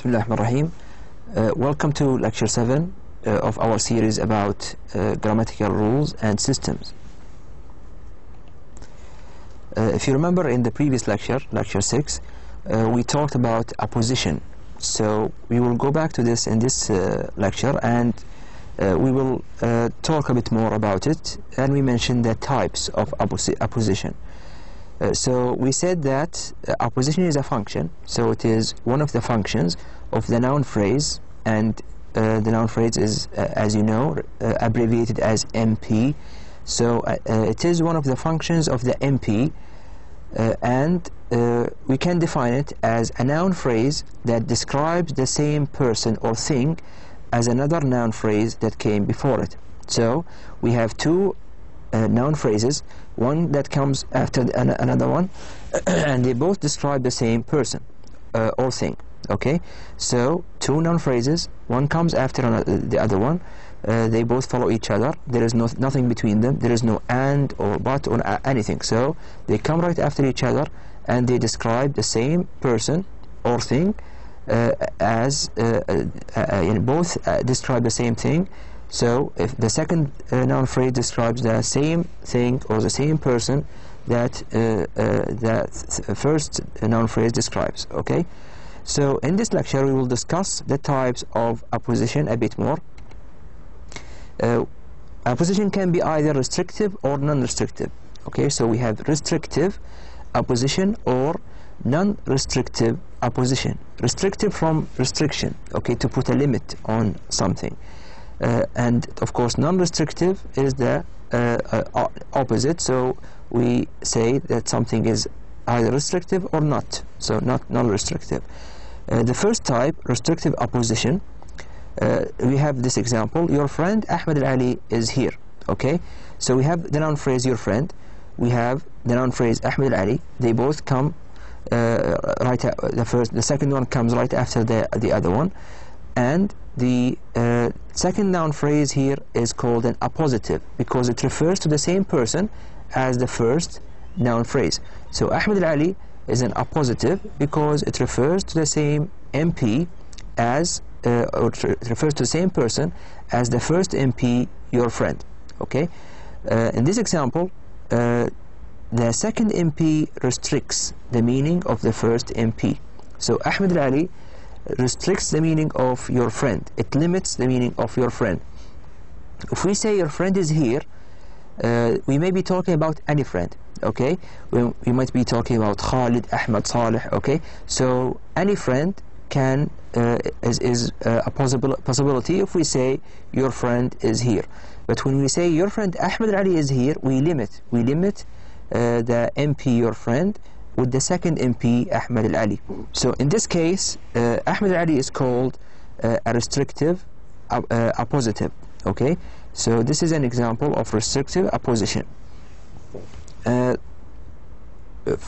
Bismillah ar-Rahim. Uh, welcome to lecture 7 uh, of our series about uh, grammatical rules and systems. Uh, if you remember in the previous lecture, lecture 6, uh, we talked about apposition. So we will go back to this in this uh, lecture and we will talk a bit more about it and we mentioned the types of apposition. Uh, so we said that uh, apposition is a function, so it is one of the functions of the noun phrase, and uh, the noun phrase is, uh, as you know, uh, abbreviated as NP. So it is one of the functions of the NP, and we can define it as a noun phrase that describes the same person or thing as another noun phrase that came before it. So we have two uh, noun phrases, one that comes after an- another one, and they both describe the same person uh, or thing. Okay, so two noun phrases, one comes after another, the other one. Uh, they both follow each other. There is no, nothing between them. There is no and or but or anything. So they come right after each other, and they describe the same person or thing uh, as uh, uh, uh, both uh, describe the same thing. So if the second uh, noun phrase describes the same thing or the same person that uh, uh, the th- first noun phrase describes, okay? So in this lecture we will discuss the types of apposition a bit more. Uh, apposition can be either restrictive or non-restrictive. Okay, so we have restrictive apposition or non-restrictive apposition. Restrictive from restriction, okay, to put a limit on something. Uh, and of course, non-restrictive is the uh, uh, opposite. So we say that something is either restrictive or not. So not non-restrictive. The first type, restrictive apposition we have this example. Your friend Ahmed Al Ali is here. Okay, so we have the noun phrase your friend. We have the noun phrase Ahmed Al Ali. They both come uh, right. the first, the second one comes right after the the other one, and the uh, second noun phrase here is called an appositive because it refers to the same person as the first noun phrase. So Ahmed Ali is an appositive because it refers to the same NP as uh, or it refers to the same person as the first NP, your friend. Okay. Uh, in this example, uh, the second NP restricts the meaning of the first NP. So Ahmed Al Ali restricts the meaning of your friend. It limits the meaning of your friend. If we say your friend is here, uh, we may be talking about any friend. Okay, we, we might be talking about Khalid, Ahmed, Saleh. Okay, so any friend can uh, is, is uh, a possible possibility if we say your friend is here. But when we say your friend Ahmed Ali is here, we limit we limit uh, the NP your friend with the second NP Ahmed Al Ali. So in this case, uh, Ahmed Al Ali is called uh, a restrictive uh, appositive. Okay, so this is an example of restrictive apposition. Uh,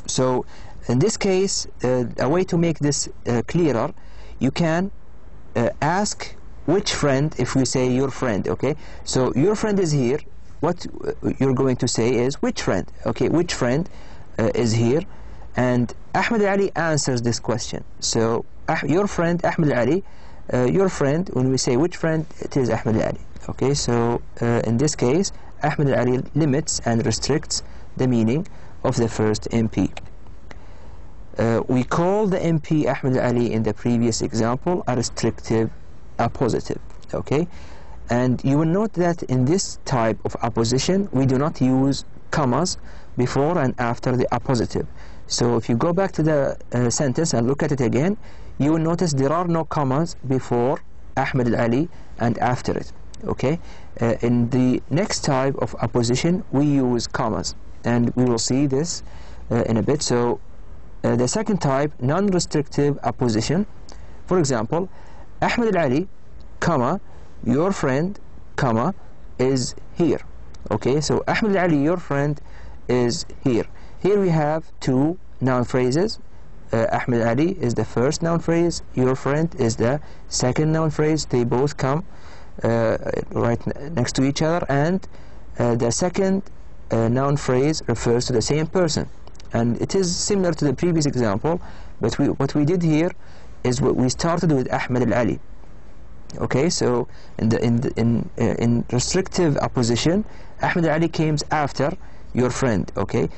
so in this case, uh, a way to make this uh, clearer, you can ask which friend if we say your friend. Okay, so your friend is here. What you're going to say is which friend? Okay, which friend is here? And Ahmed Ali answers this question. So ah, your friend Ahmed Ali, uh, your friend. When we say which friend, it is Ahmed Ali. Okay, so uh, in this case, Ahmed Ali limits and restricts the meaning of the first NP. Uh, we call the NP Ahmed Ali in the previous example a restrictive appositive. Okay, and you will note that in this type of apposition we do not use commas before and after the appositive. So if you go back to the uh, sentence and look at it again, you will notice there are no commas before Ahmed Ali and after it. Okay, uh, in the next type of apposition, we use commas, and we will see this uh, in a bit. So uh, the second type, non-restrictive apposition. For example, Ahmed Al Ali, comma, your friend, comma, is here. Okay, so Ahmed Al Ali, your friend, is here. Here we have two noun phrases. Uh, Ahmed Ali is the first noun phrase. Your friend is the second noun phrase. They both come uh, right next to each other, and uh, the second uh, noun phrase refers to the same person and it is similar to the previous example but we, what we did here is what we started with Ahmed Al Ali. Okay, so in the in the, in uh, in restrictive apposition, Ahmed Al Ali came after your friend. Okay,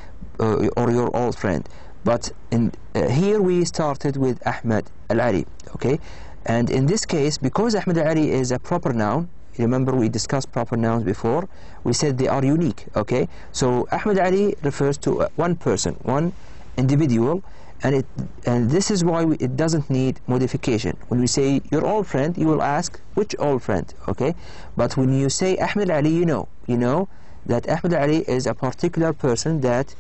uh, or your old friend. But in uh, here we started with Ahmed Al Ali. Okay, and in this case, because Ahmed Al Ali is a proper noun, remember we discussed proper nouns before. We said they are unique. Okay, so Ahmed Ali refers to uh, one person, one individual and it and this is why we, it doesn't need modification when we say your old friend you will ask which old friend okay but when you say Ahmed Ali you know you know that Ahmed Ali is a particular person that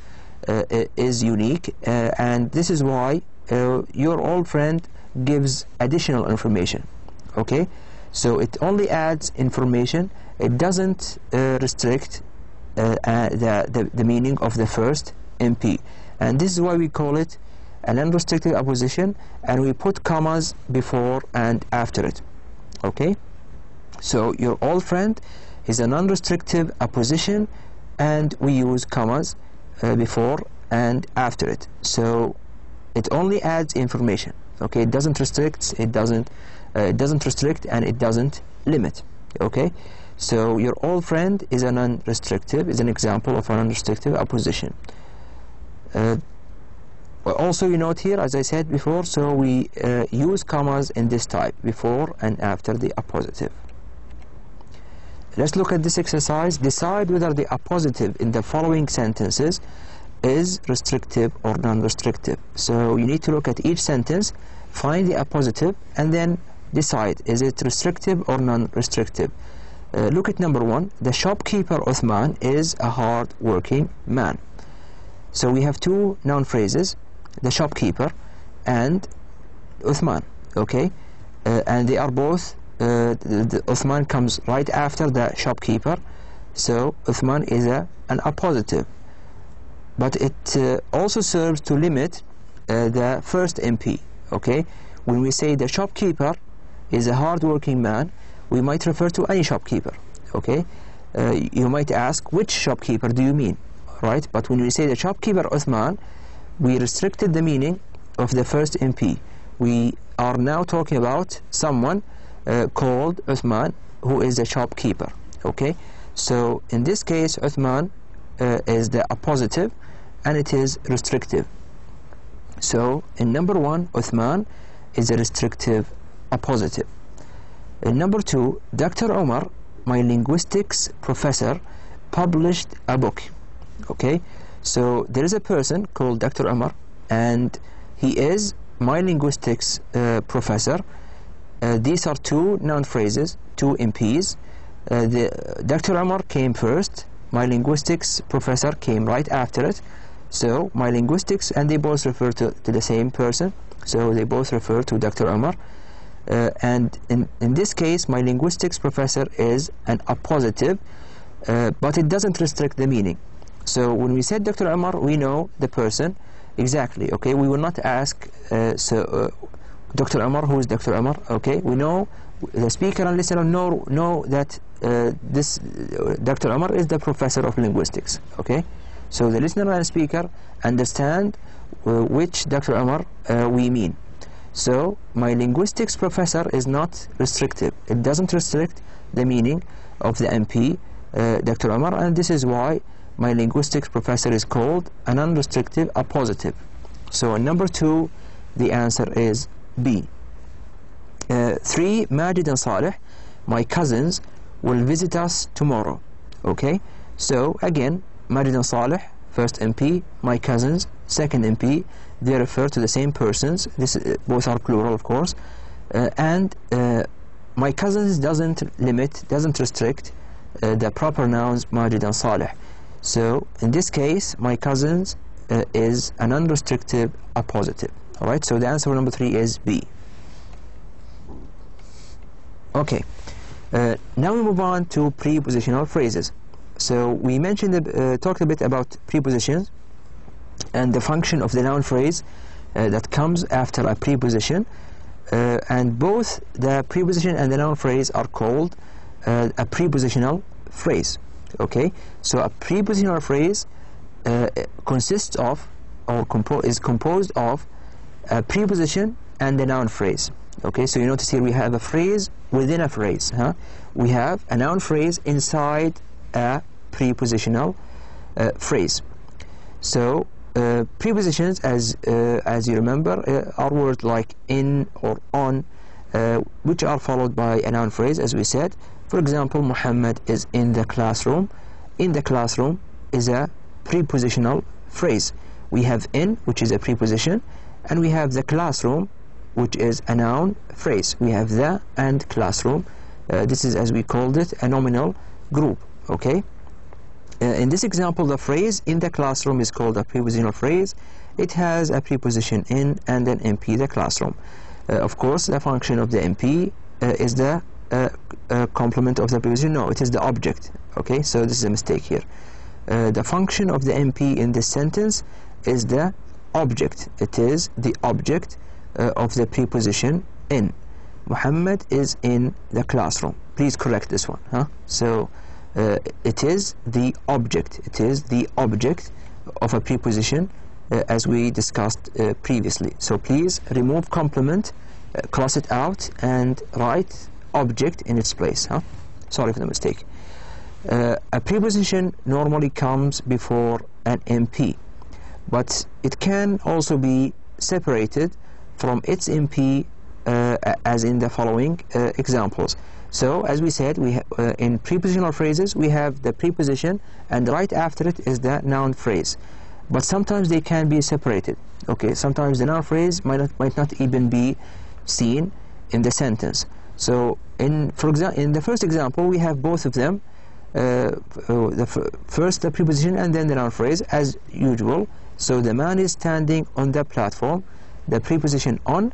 is unique uh, and this is why uh, your old friend gives additional information okay? So it only adds information. It doesn't uh, restrict uh, uh, the, the, the meaning of the first NP and this is why we call it an unrestricted apposition and we put commas before and after it okay? So your old friend is an unrestricted apposition and we use commas uh, before and after it. So it only adds information okay? It doesn't restrict it doesn't uh, it doesn't restrict and it doesn't limit okay? So your old friend is an unrestrictive is an example of an unrestrictive apposition uh, also you note here as I said before so we uh, use commas in this type before and after the appositive let's look at this exercise. Decide whether the appositive in the following sentences is restrictive or non-restrictive. So you need to look at each sentence find the appositive and then decide is it restrictive or non-restrictive? Uh, look at number one. The shopkeeper Uthman is a hard working man. So we have two noun phrases the shopkeeper and Uthman okay? Uh, and they are both uh, the, the Uthman comes right after the shopkeeper. So Uthman is a, an appositive. But it uh, also serves to limit uh, the first NP okay? When we say the shopkeeper is a hard-working man we might refer to any shopkeeper okay? Uh, you might ask which shopkeeper do you mean right? But when we say the shopkeeper Uthman we restricted the meaning of the first NP. We are now talking about someone uh, called Uthman who is a shopkeeper. Okay, so in this case, Uthman uh, is the appositive and it is restrictive. So in number one, Uthman is a restrictive appositive. In number two, Dr. Omar, my linguistics professor, published a book. Okay, so there is a person called Dr. Omar and he is my linguistics uh, professor. Uh, these are two noun phrases, two NPs. Uh, the, Dr. Omar came first, my linguistics professor came right after it. So my linguistics and they both refer to, to the same person. So they both refer to Dr. Omar. Uh, and in, in this case, my linguistics professor is an appositive, uh, but it doesn't restrict the meaning. So when we said Dr. Umar, we know the person exactly. Okay, we will not ask. Uh, so Dr. Umar, who is Dr. Umar? Okay, we know the speaker and listener know know that uh, this uh, Dr. Umar is the professor of linguistics. Okay, so the listener and speaker understand uh, which Dr. Umar uh, we mean. So my linguistics professor is not restrictive. It doesn't restrict the meaning of the NP, Dr. Umar, and this is why my linguistics professor is called an unrestricted appositive. So number two, the answer is B. Uh, three, Majid and Saleh, my cousins, will visit us tomorrow. Okay, so again, Majid and Saleh, first MP, my cousins, second MP, they refer to the same persons. This uh, both are plural, of course, uh, and uh, my cousins doesn't limit, doesn't restrict uh, the proper nouns Majid and Saleh. So in this case, my cousins uh, is an unrestricted appositive. All right. So the answer number three is B. Okay. Uh, now we move on to prepositional phrases. So we mentioned, uh, talked a bit about prepositions and the function of the noun phrase uh, that comes after a preposition. Uh, and both the preposition and the noun phrase are called uh, a prepositional phrase okay so a prepositional phrase uh, consists of or compo is composed of a preposition and the noun phrase. Okay, so you notice here we have a phrase within a phrase. Huh? We have a noun phrase inside a prepositional uh, phrase. So uh, prepositions, as uh, as you remember, uh, are words like in or on, uh, which are followed by a noun phrase, as we said. For example, Muhammad is in the classroom. In the classroom is a prepositional phrase. We have in, which is a preposition, and we have the classroom, which is a noun phrase. We have the and classroom. Uh, this is, as we called it, a nominal group. Okay. Uh, in this example, the phrase in the classroom is called a prepositional phrase. It has a preposition in and an NP, the classroom. Uh, of course, the function of the NP uh, is the uh, uh, complement of the preposition. No, it is the object. Okay, so this is a mistake here. The function of the NP in this sentence is the object. It is the object of the preposition in. Muhammad is in the classroom. Please correct this one. Huh? So uh, it is the object. It is the object of a preposition uh, as we discussed uh, previously. So please remove complement, uh, cross it out, and write object in its place. Huh? Sorry for the mistake. Uh, a preposition normally comes before an NP, but it can also be separated from its NP uh, as in the following examples. So, as we said, we uh, in prepositional phrases, we have the preposition, and right after it is the noun phrase. But sometimes they can be separated. Okay, sometimes the noun phrase might not, might not even be seen in the sentence. So, in for example, in the first example, we have both of them. Uh, uh the first the preposition and then the noun phrase as usual. So the man is standing on the platform. The preposition on,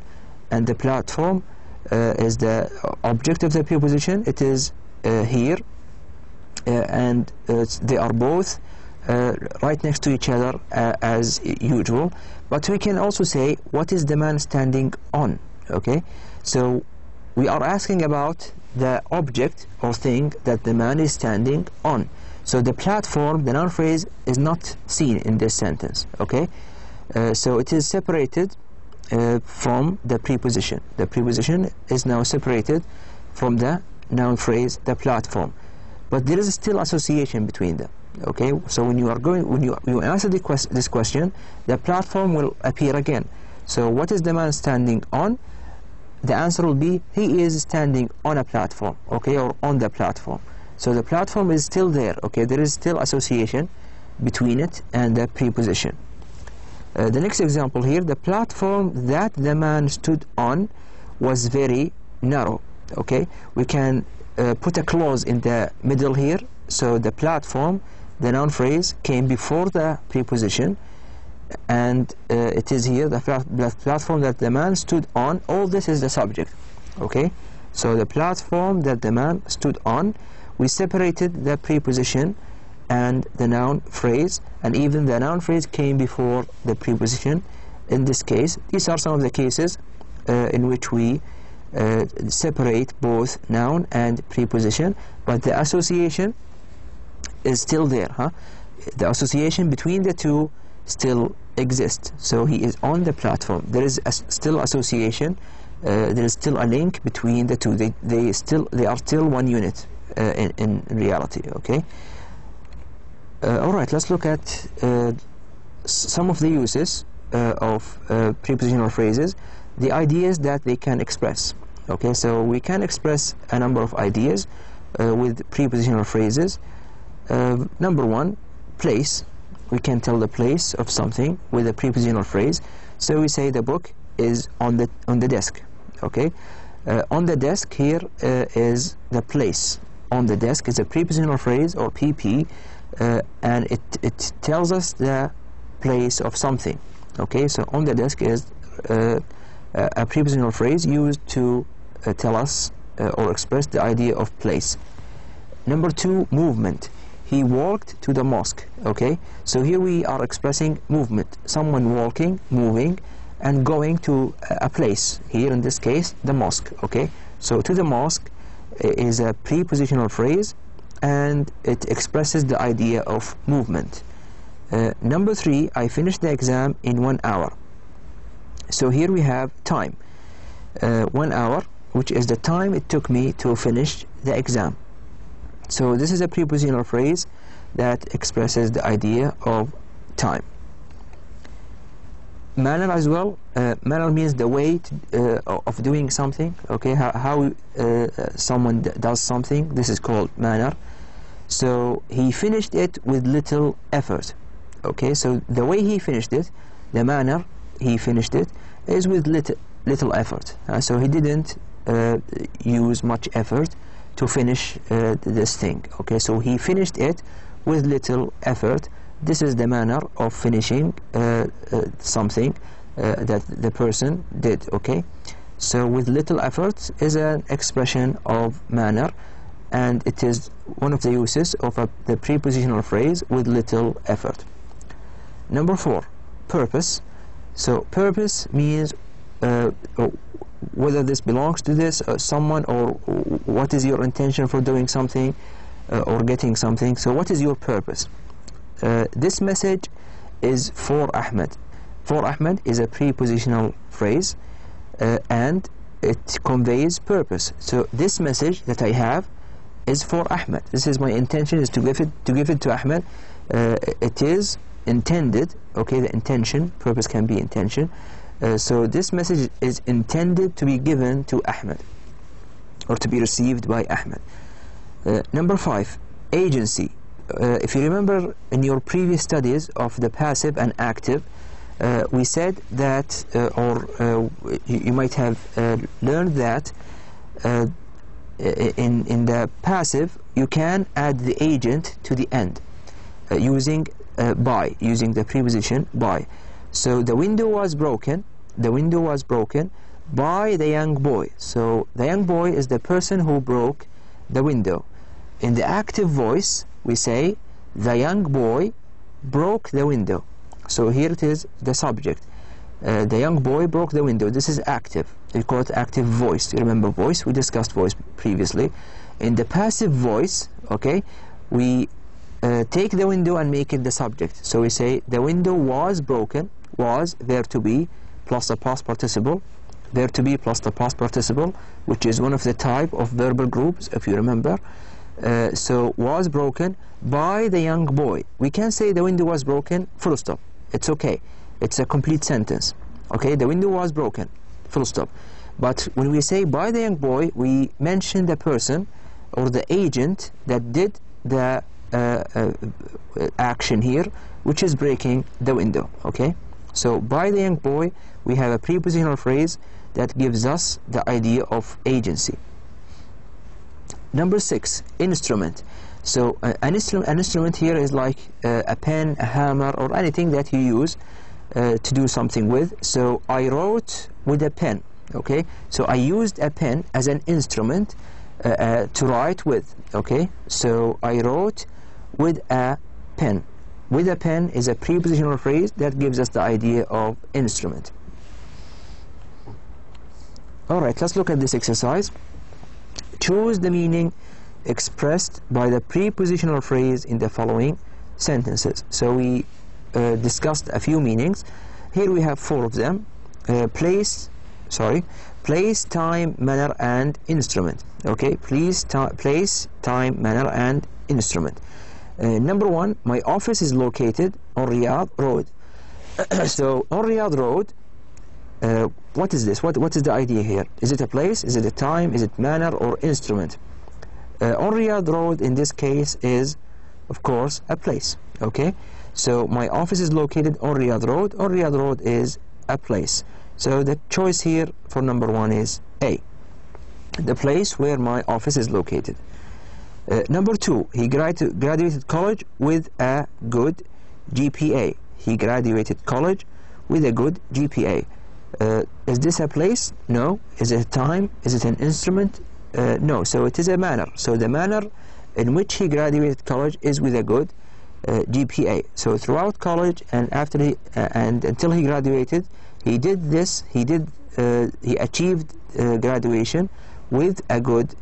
and the platform uh, is the object of the preposition. It is uh, here uh, and they are both right next to each other as usual. But we can also say what is the man standing on? Okay? So we are asking about the object or thing that the man is standing on so the platform the noun phrase is not seen in this sentence okay uh, so it is separated uh, from the preposition. The preposition is now separated from the noun phrase, the platform. But there is still association between them. Okay, so when you are going, when you, you answer quest this question, the platform will appear again. So what is the man standing on? The answer will be he is standing on a platform, okay, or on the platform. So the platform is still there, okay, there is still association between it and the preposition. Uh, the next example here, the platform that the man stood on was very narrow. Okay, we can uh, put a clause in the middle here. So the platform, the noun phrase, came before the preposition, and uh, it is here the, the platform that the man stood on. All this is the subject. Okay, so the platform that the man stood on, we separated the preposition and the noun phrase and even the noun phrase came before the preposition. In this case these are some of the cases uh, in which we uh, separate both noun and preposition but the association is still there huh? the association between the two still exists. So he is on the platform. There is still association uh, there is still a link between the two. They, they still they are still one unit in, in reality okay uh, all right, let's look at uh, some of the uses uh, of prepositional phrases, the ideas that they can express. Okay, so we can express a number of ideas with prepositional phrases. number one, place. We can tell the place of something with a prepositional phrase. So we say the book is on the on the desk. Okay, uh, on the desk here uh, is the place. On the desk. Is a prepositional phrase or PP uh, and it, it tells us the place of something. Okay so on the desk is uh, a prepositional phrase used to uh, tell us uh, or express the idea of place. Number two movement. He walked to the mosque. Okay so here we are expressing movement. Someone walking moving and going to a place. Here in this case the mosque. Okay so to the mosque is a prepositional phrase and it expresses the idea of movement. Uh, number three, I finished the exam in one hour. So here we have time. uh, one hour, which is the time it took me to finish the exam. So this is a prepositional phrase that expresses the idea of time. Manner as well. Uh, manner means the way to, uh, of doing something. Okay, how, how uh, someone does something. This is called manner. So he finished it with little effort. Okay, so the way he finished it, the manner he finished it, is with little little effort. So he didn't uh, use much effort to finish uh, this thing. Okay, so he finished it with little effort. This is the manner of finishing uh, uh, something uh, that the person did. Okay, so with little effort is an expression of manner, and it is one of the uses of a, the prepositional phrase with little effort. Number four, purpose. So purpose means uh, whether this belongs to this uh, someone or what is your intention for doing something uh, or getting something so what is your purpose uh, this message is for Ahmed. For Ahmed is a prepositional phrase uh, and it conveys purpose. So this message that I have is for Ahmed. This is my intention is to give it to give it to Ahmed. Uh, it is intended okay the intention purpose can be intention. Uh, so this message is intended to be given to Ahmed or to be received by Ahmed. Uh, number five, agency. Uh, if you remember in your previous studies of the passive and active, uh, we said that, uh, or you, you, might have learned that in, in the passive, you can add the agent to the end using by, using the preposition by. So the window was broken the window was broken by the young boy. So the young boy is the person who broke the window. In the active voice, we say the young boy broke the window. So here it is the subject. Uh, the young boy broke the window. This is active. We call it active voice. You remember voice? We discussed voice previously. In the passive voice, okay, we uh, take the window and make it the subject. So we say the window was broken, was there to be, plus the past participle there to be plus the past participle which is one of the type of verbal groups if you remember uh, so was broken by the young boy. We can say the window was broken full stop. It's okay. It's a complete sentence. Okay the window was broken full stop. But when we say by the young boy we mention the person or the agent that did the uh, uh, action here which is breaking the window. Okay? So by the young boy we have a prepositional phrase that gives us the idea of agency. Number six, instrument. So uh, an, an, instrument here is like uh, a pen, a hammer, or anything that you use uh, to do something with. So I wrote with a pen. Okay, so I used a pen as an instrument uh, uh, to write with. Okay, so I wrote with a pen. With a pen is a prepositional phrase that gives us the idea of instrument. Alright, let's look at this exercise. Choose the meaning expressed by the prepositional phrase in the following sentences. So we uh, discussed a few meanings. Here we have four of them. Uh, place, sorry, place, time, manner, and instrument. Okay, please, place, time, manner, and instrument. Uh, number one, my office is located on Riyadh Road. so on Riyadh Road, uh, what is this? What, what is the idea here? Is it a place? Is it a time? Is it manner or instrument? Uh, on Riyadh Road in this case is, of course, a place. Okay? So my office is located on Riyadh Road. On Riyadh Road is a place. So the choice here for number one is A. The place where my office is located. Uh, number two, he grad graduated college with a good GPA. He graduated college with a good GPA. Uh, is this a place? No. Is it a time? Is it an instrument? Uh, no. So it is a manner. So the manner in which he graduated college is with a good uh, GPA. So throughout college and after he uh, and until he graduated, he did this. He did. Uh, he achieved uh, graduation with a good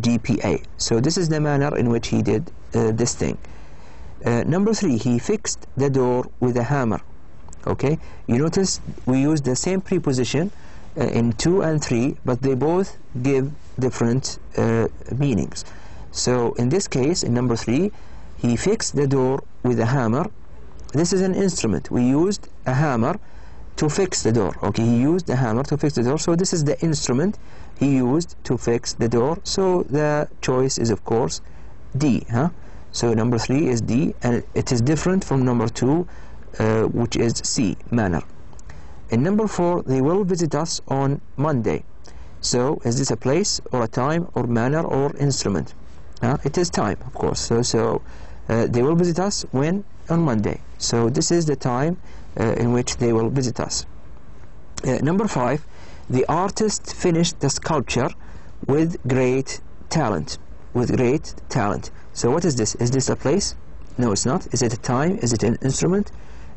GPA. So this is the manner in which he did this thing. number three, he fixed the door with a hammer okay? You notice we use the same preposition uh, in 2 and 3 but they both give different uh, meanings. So in this case in number 3 he fixed the door with a hammer. This is an instrument. We used a hammer to fix the door. Okay? He used the hammer to fix the door. So this is the instrument he used to fix the door. So the choice is of course D huh? So number 3 is D and it is different from number 2 uh, which is C manner. In number 4 they will visit us on Monday. So is this a place or a time or manner or instrument? Uh, it is time of course. So so uh, they will visit us when? On Monday. So this is the time uh, in which they will visit us. Uh, number 5 the artist finished the sculpture with great talent. With great talent. So what is this? Is this a place? No it's not. Is it a time? Is it an instrument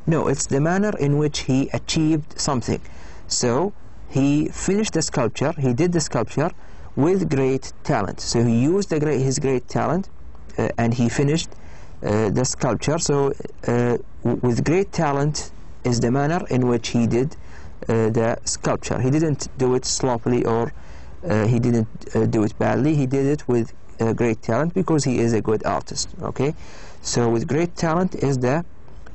no it's the manner in which he achieved something. So he finished the sculpture he did the sculpture with great talent. So he used great, his great talent uh, and he finished uh, the sculpture. So uh, with great talent is the manner in which he did uh, the sculpture. He didn't do it sloppily or uh, he didn't uh, do it badly. He did it with great talent because he is a good artist okay? So with great talent is the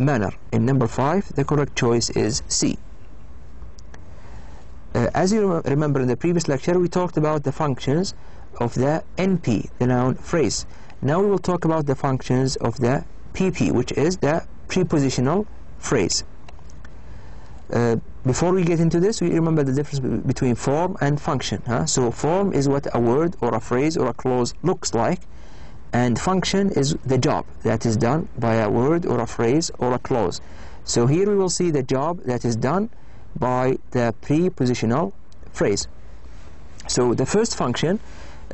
manner in number five the correct choice is C uh, as you rem remember in the previous lecture, we talked about the functions of the NP, the noun phrase. Now we will talk about the functions of the PP, which is the prepositional phrase. Uh, before we get into this, we remember the difference between form and function. Huh? So form is what a word or a phrase or a clause looks like, and function is the job that is done by a word or a phrase or a clause. So here we will see the job that is done by the prepositional phrase. So the first function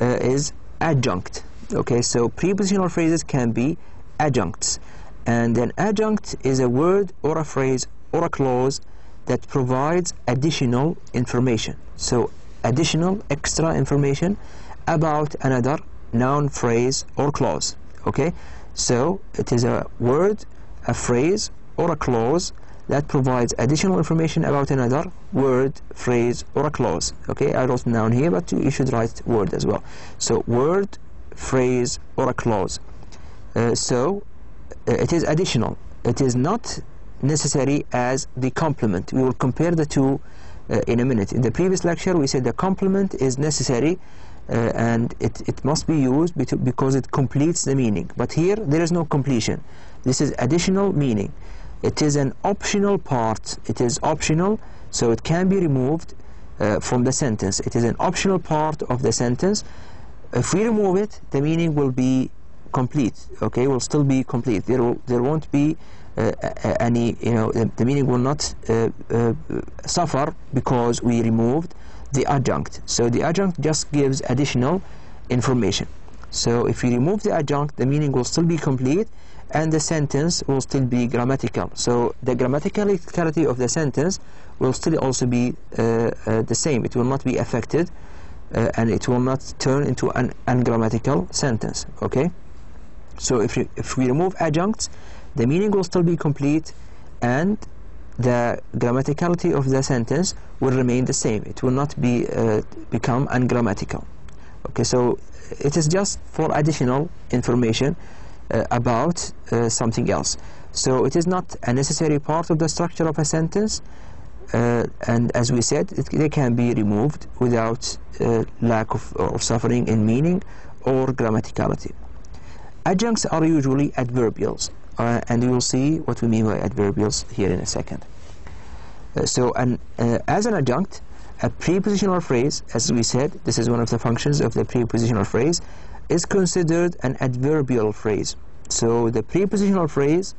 uh, is adjunct. Okay, so prepositional phrases can be adjuncts. And an adjunct is a word or a phrase or a clause that provides additional information. So additional extra information about another noun, phrase or clause. Okay, so it is a word, a phrase or a clause that provides additional information about another word, phrase, or a clause. Okay, I wrote noun here, but you should write word as well. So word, phrase, or a clause. Uh, so uh, it is additional. It is not necessary as the complement. We will compare the two uh, in a minute. In the previous lecture, we said the complement is necessary uh, and it, it must be used because it completes the meaning. But here, there is no completion. This is additional meaning. It is an optional part. It is optional so it can be removed uh, from the sentence. It is an optional part of the sentence. If we remove it the meaning will be complete okay? Will still be complete. There will, there won't be uh, any you know the, the meaning will not uh, uh, suffer because we removed the adjunct so the adjunct just gives additional information so if we remove the adjunct the meaning will still be complete and the sentence will still be grammatical. So the grammaticality of the sentence will still also be uh, uh, the same. It will not be affected uh, and it will not turn into an ungrammatical sentence. Okay? So if, you, if we remove adjuncts, the meaning will still be complete and the grammaticality of the sentence will remain the same. It will not be uh, become ungrammatical. Okay, so it is just for additional information uh, about uh, something else. So it is not a necessary part of the structure of a sentence, uh, and as we said, it, they can be removed without lack of or suffering in meaning or grammaticality. Adjuncts are usually adverbials, uh, and you will see what we mean by adverbials here in a second. So, an, uh, as an adjunct, a prepositional phrase, as we said, this is one of the functions of the prepositional phrase, is considered an adverbial phrase. So the prepositional phrase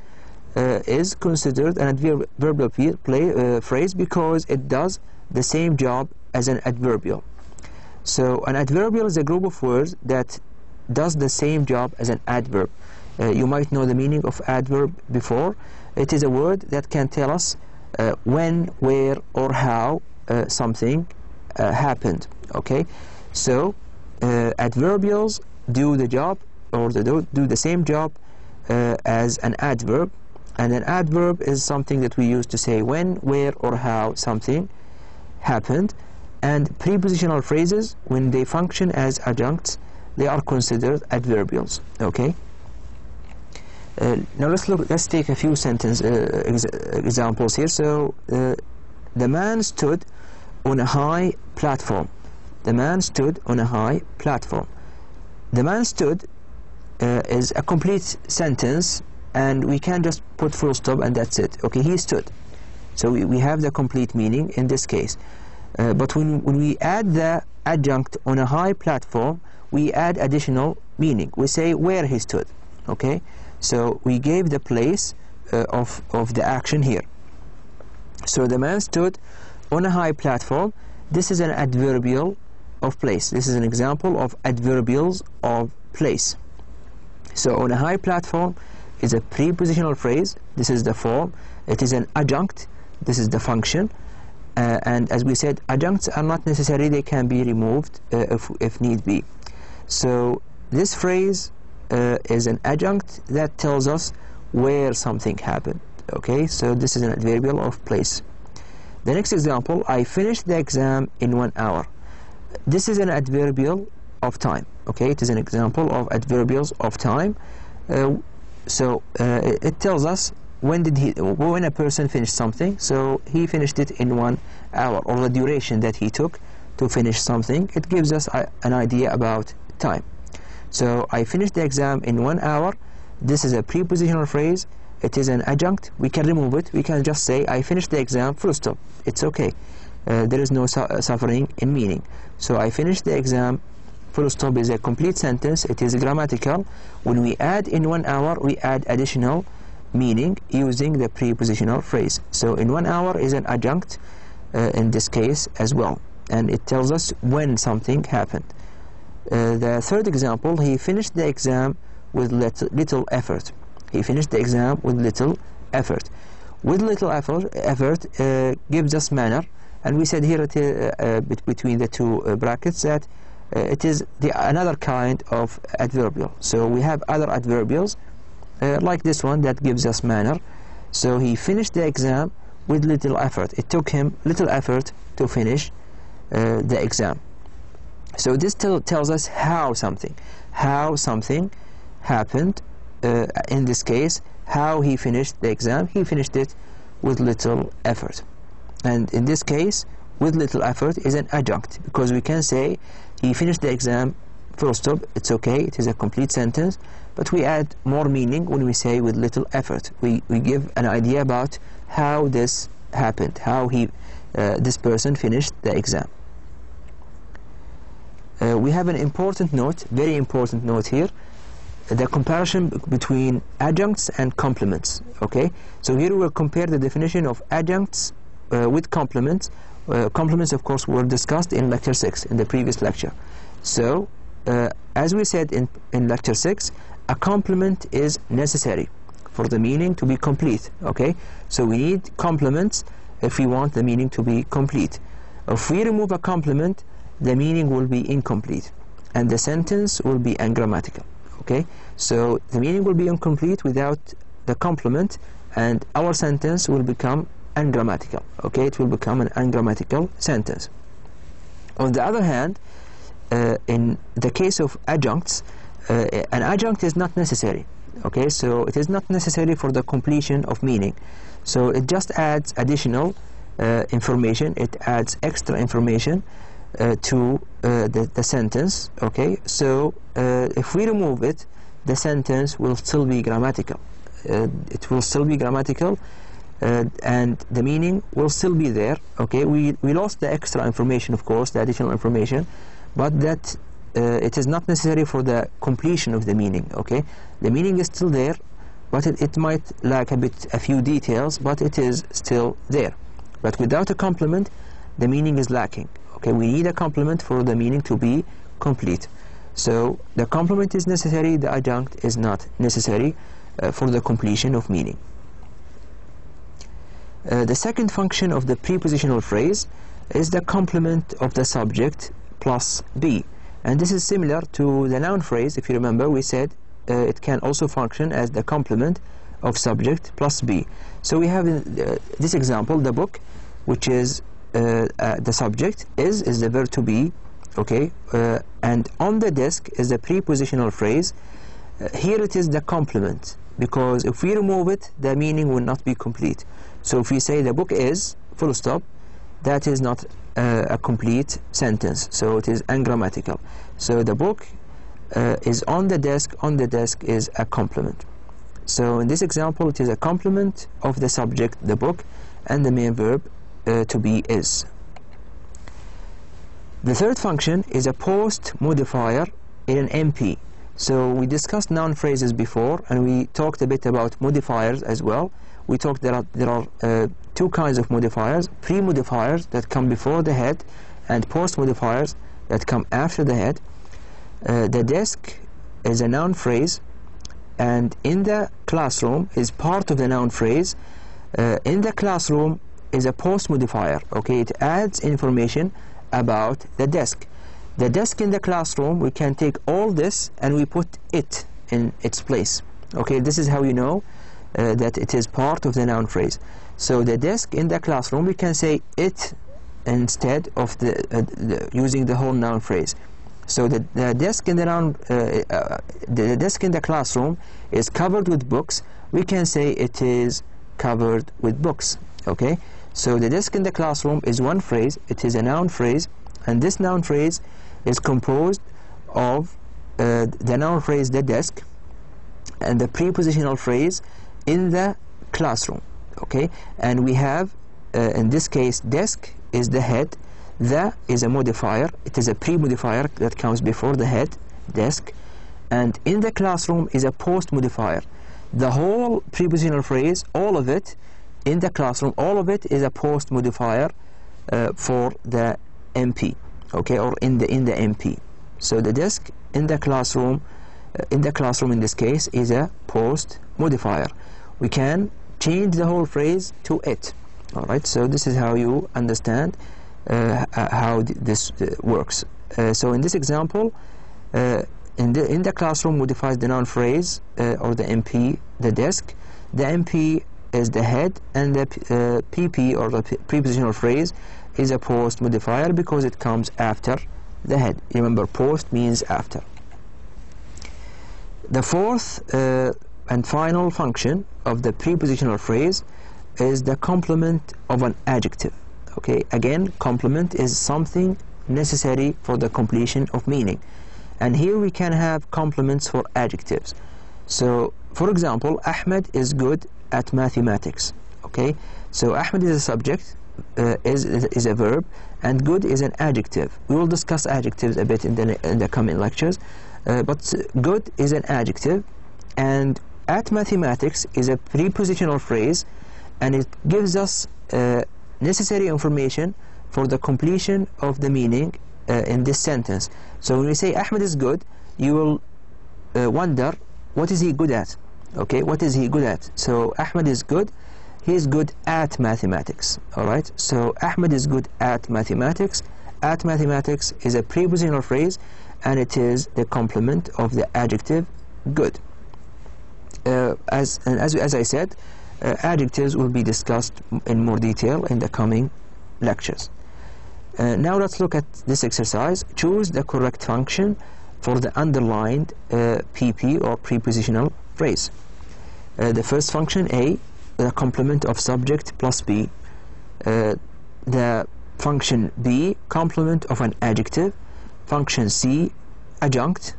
uh, is considered an adverbial play, uh, phrase because it does the same job as an adverbial. So an adverbial is a group of words that does the same job as an adverb. Uh, you might know the meaning of adverb before. It is a word that can tell us uh, when, where, or how uh, something uh, happened. Okay, so adverbials do the job or they do, do the same job uh, as an adverb. And an adverb is something that we use to say when, where or how something happened. And prepositional phrases when they function as adjuncts they are considered adverbials okay uh, now let's look let's take a few sentence uh, ex examples here. So uh, the man stood on a high platform. The man stood on a high platform. The man stood uh, is a complete sentence and we can just put full stop and that's it. Okay he stood. So we, we have the complete meaning in this case. Uh, but when, when we add the adjunct on a high platform we add additional meaning. We say where he stood. Okay so we gave the place uh, of, of the action here so the man stood on a high platform this is an adverbial of place this is an example of adverbials of place so on a high platform is a prepositional phrase. This is the form. It is an adjunct. This is the function. Uh, and as we said, adjuncts are not necessary. They can be removed uh, if, if need be. So this phrase uh, is an adjunct that tells us where something happened. Okay, so this is an adverbial of place. The next example, I finished the exam in one hour. This is an adverbial of time okay it is an example of adverbials of time uh, so uh, it, tells us when did he when a person finished something so he finished it in one hour or the duration that he took to finish something it gives us an idea about time so I finished the exam in one hour. This is a prepositional phrase. It is an adjunct. We can remove it. We can just say I finished the exam full stop. It's okay. Uh, there is no su suffering in meaning. So I finished the exam. Full stop is a complete sentence. It is grammatical. When we add in one hour we add additional meaning using the prepositional phrase. So in one hour is an adjunct uh, in this case as well. And it tells us when something happened. uh, the third example he finished the exam with little, little effort. He finished the exam with little effort. With little effort effort uh, gives us manner. And we said here uh, uh, between the two uh, brackets that uh, it is the another kind of adverbial. So we have other adverbials uh, like this one that gives us manner. So he finished the exam with little effort. It took him little effort to finish uh, the exam so this tells us how something how something happened uh, in this case how he finished the exam. He finished it with little effort. And in this case with little effort is an adjunct because we can say he finished the exam full stop it's okay it is a complete sentence but we add more meaning when we say with little effort. We, we give an idea about how this happened how he uh, this person finished the exam uh, we have an important note very important note here. The comparison between adjuncts and complements okay? So here we'll compare the definition of adjuncts uh, with complements. Uh, complements of course were discussed in lecture 6 in the previous lecture. So uh, as we said in, in lecture 6 a complement is necessary for the meaning to be complete okay? So we need complements if we want the meaning to be complete. If we remove a complement the meaning will be incomplete and the sentence will be ungrammatical okay? So the meaning will be incomplete without the complement and our sentence will become ungrammatical okay? It will become an ungrammatical sentence. On the other hand uh, in the case of adjuncts uh, an adjunct is not necessary okay? So it is not necessary for the completion of meaning. So it just adds additional uh, information. It adds extra information to uh, the, the sentence okay? So uh, if we remove it the sentence will still be grammatical. It will still be grammatical uh, and the meaning will still be there okay? We we lost the extra information of course the additional information but that uh, it is not necessary for the completion of the meaning okay? The meaning is still there but it, it might lack a bit a few details but it is still there. But without a complement the meaning is lacking okay we need a complement for the meaning to be complete so the complement is necessary the adjunct is not necessary uh, for the completion of meaning uh, the second function of the prepositional phrase is the complement of the subject plus be. And this is similar to the noun phrase. If you remember, we said uh, it can also function as the complement of subject plus be. So we have uh, this example, the book, which is the subject is is the verb to be okay uh, and on the desk is the prepositional phrase. Uh, here it is the complement because if we remove it the meaning will not be complete. So if we say the book is full stop that is not uh, a complete sentence. So it is ungrammatical. So the book uh, is on the desk on the desk is a complement. So in this example it is a complement of the subject the book and the main verb uh, to be is. The third function is a post modifier in an NP so we discussed noun phrases before and we talked a bit about modifiers as well. We talked there are there are uh, two kinds of modifiers pre-modifiers that come before the head and post modifiers that come after the head. Uh, the desk is a noun phrase and in the classroom is part of the noun phrase. Uh, in the classroom is a post modifier okay? It adds information about the desk the desk in the classroom we can take all this and we put it in its place okay? This is how you know uh, that it is part of the noun phrase. So the desk in the classroom we can say it instead of the, uh, the using the whole noun phrase. So the, the desk in the noun uh, uh, the desk in the classroom is covered with books. We can say it is covered with books okay so the desk in the classroom is one phrase it is a noun phrase and this noun phrase is composed of uh, the noun phrase the desk and the prepositional phrase in the classroom okay? And we have uh, in this case desk is the head the is a modifier it is a pre-modifier that comes before the head desk and in the classroom is a post modifier the whole prepositional phrase all of it in the classroom all of it is a post modifier uh, for the NP okay or in the in the NP so the desk in the classroom uh, in the classroom in this case is a post modifier. We can change the whole phrase to it all right? So this is how you understand uh, how this uh, works. Uh, so in this example uh, in the in the classroom modifies the noun phrase uh, or the NP the desk the NP is the head and the PP or the prepositional phrase is a post modifier because it comes after the head. Remember post means after. The fourth uh, and final function of the prepositional phrase is the complement of an adjective. Okay again complement is something necessary for the completion of meaning. And here we can have complements for adjectives. So for example Ahmed is good at mathematics okay? So Ahmed is a subject uh, is, is a verb and good is an adjective. We will discuss adjectives a bit in the, in the coming lectures. Uh, but good is an adjective and at mathematics is a prepositional phrase and it gives us uh, necessary information for the completion of the meaning uh, in this sentence. So when we say Ahmed is good you will uh, wonder what is he good at okay what is he good at? So Ahmed is good. He is good at mathematics. Alright? So Ahmed is good at mathematics. At mathematics is a prepositional phrase and it is the complement of the adjective good. Uh, as, and as, as I said uh, adjectives will be discussed in more detail in the coming lectures. Uh, now let's look at this exercise. Choose the correct function for the underlined PP uh, or prepositional phrase uh, the first function A the complement of subject plus B. Uh, the function B complement of an adjective. Function C adjunct.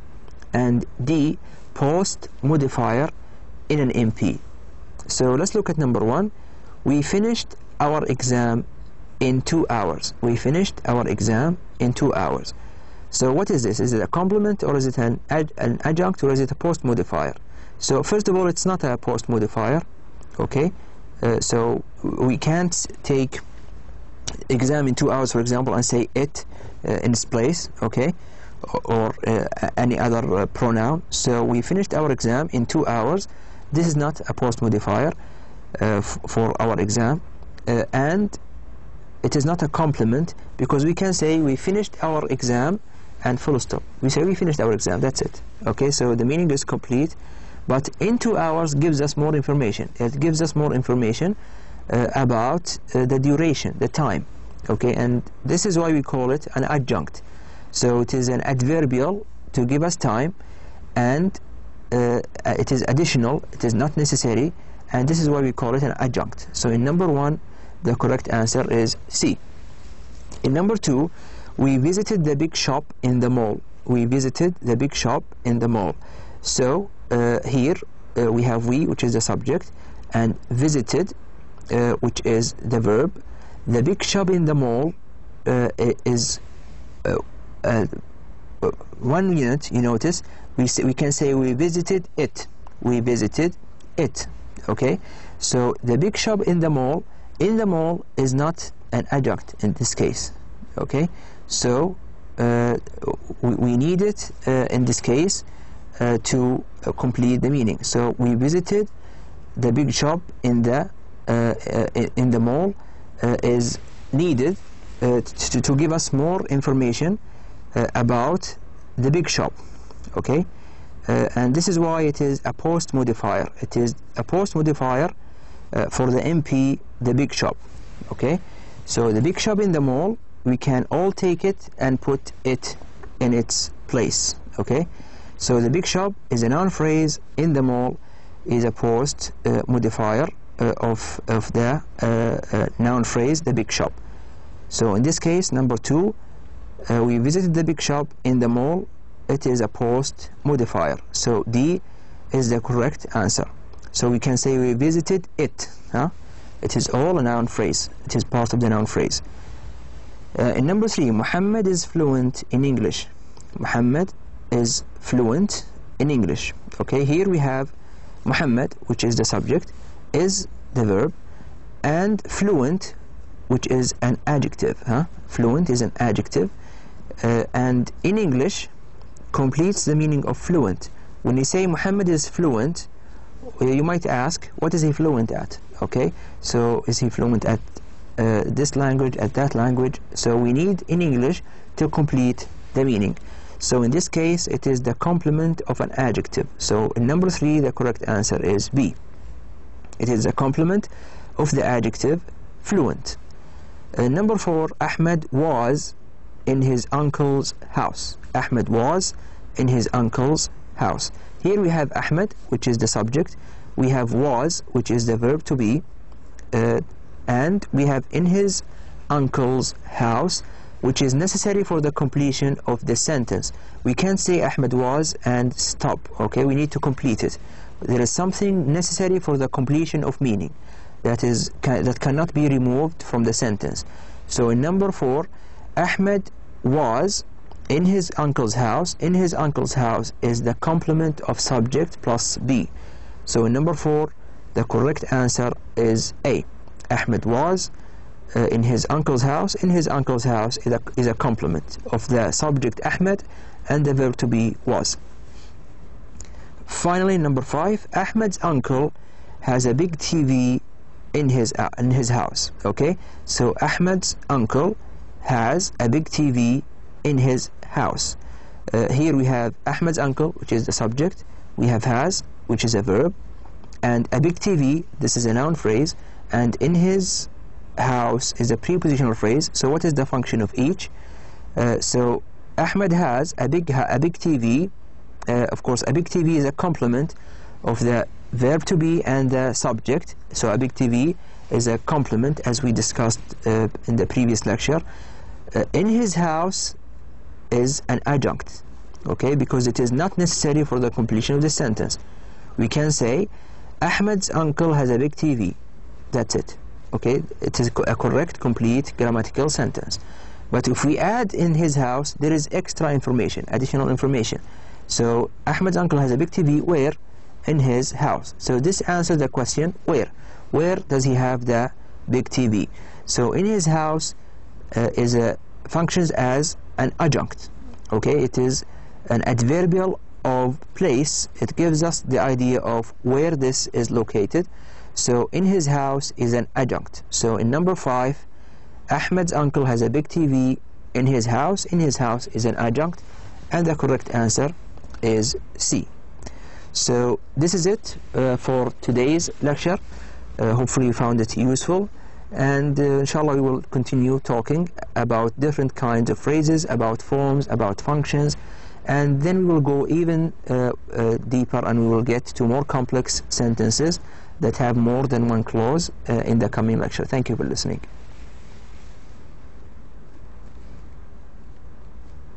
And D post modifier in an NP so let's look at number one. We finished our exam in two hours. We finished our exam in two hours. So what is this? Is it a complement or is it an, ad an adjunct or is it a post modifier so first of all, it's not a post modifier, okay? Uh, so we can't take exam in two hours, for example, and say it uh, in its place, okay? Or, uh, any other uh, pronoun. So we finished our exam in two hours. This is not a post modifier uh, for our exam, and it is not a complement because we can say we finished our exam and full stop. We say we finished our exam. That's it. Okay. So the meaning is complete but in two hours gives us more information. It gives us more information uh, about uh, the duration the time. Okay and this is why we call it an adjunct. So it is an adverbial to give us time and uh, it is additional it is not necessary and this is why we call it an adjunct. So in number one the correct answer is C. In number two we visited the big shop in the mall. We visited the big shop in the mall. So here uh, we have we which is the subject and visited uh, which is the verb. The big shop in the mall uh, is uh, uh, one unit you notice. We, say, we can say we visited it. We visited it okay? So the big shop in the mall in the mall is not an adjunct in this case okay? So uh, we, we, need it uh, in this case uh, to complete the meaning. So we visited the big shop in the in the mall is needed to, to give us more information about the big shop. Okay? Uh, and this is why it is a post modifier it is a post modifier uh, for the NP the big shop. Okay? So the big shop in the mall we can all take it and put it in its place. Okay so the big shop is a noun phrase in the mall is a post uh, modifier uh, of, of the uh, uh, noun phrase the big shop. So in this case number two uh, we visited the big shop in the mall. It is a post modifier. So D is the correct answer. So we can say we visited it huh? it is all a noun phrase. It is part of the noun phrase. Uh, in number three Muhammad is fluent in English. Muhammad is fluent in English. Okay here we have Muhammad which is the subject is the verb and fluent which is an adjective huh? fluent is an adjective uh, and in English completes the meaning of fluent. When you say Muhammad is fluent uh, you might ask what is he fluent at? Okay so is he fluent at uh, this language at that language? So we need in English to complete the meaning so in this case it is the complement of an adjective so in number three the correct answer is B it is a complement of the adjective fluent uh, number four Ahmed was in his uncle's house. Ahmed was in his uncle's house. Here we have Ahmed, which is the subject. We have was, which is the verb to be. Uh, and we have in his uncle's house, which is necessary for the completion of the sentence. We can't say Ahmed was and stop, okay? We need to complete it. There is something necessary for the completion of meaning that is that cannot be removed from the sentence. So in number four, Ahmed was in his uncle's house. In his uncle's house is the complement of subject plus be. So in number four, the correct answer is A. Ahmed was uh, in his uncle's house. In his uncle's house is a, is a complement of the subject Ahmed and the verb to be was. Finally, number five, Ahmed's uncle has a big TV in his uh, in his house. Okay, so Ahmed's uncle has a big TV in his house. Uh, here we have Ahmed's uncle, which is the subject. We have has, which is a verb. And a big TV, this is a noun phrase. And in his house is a prepositional phrase. So what is the function of each? Uh, so Ahmed has a big, a big TV. Uh, of course, a big TV is a complement of the verb to be and the subject. So a big TV is a complement as we discussed uh, in the previous lecture. Uh, in his house is an adjunct, okay, because it is not necessary for the completion of the sentence. We can say, Ahmed's uncle has a big TV. That's it. Okay, it is a correct, complete grammatical sentence. But if we add in his house, there is extra information, additional information. So Ahmed's uncle has a big TV where? In his house. So this answers the question where? Where does he have the big TV? So in his house uh, is a functions as an adjunct. Okay, it is an adverbial of place. It gives us the idea of where this is located. So in his house is an adjunct. So in number five, Ahmed's uncle has a big TV in his house. In his house is an adjunct. And the correct answer is C. So this is it uh, for today's lecture. Uh, hopefully you found it useful. And uh, inshallah we will continue talking about different kinds of phrases, about forms, about functions. And then we will go even uh, uh, deeper and we will get to more complex sentences that have more than one clause uh, in the coming lecture. Thank you for listening.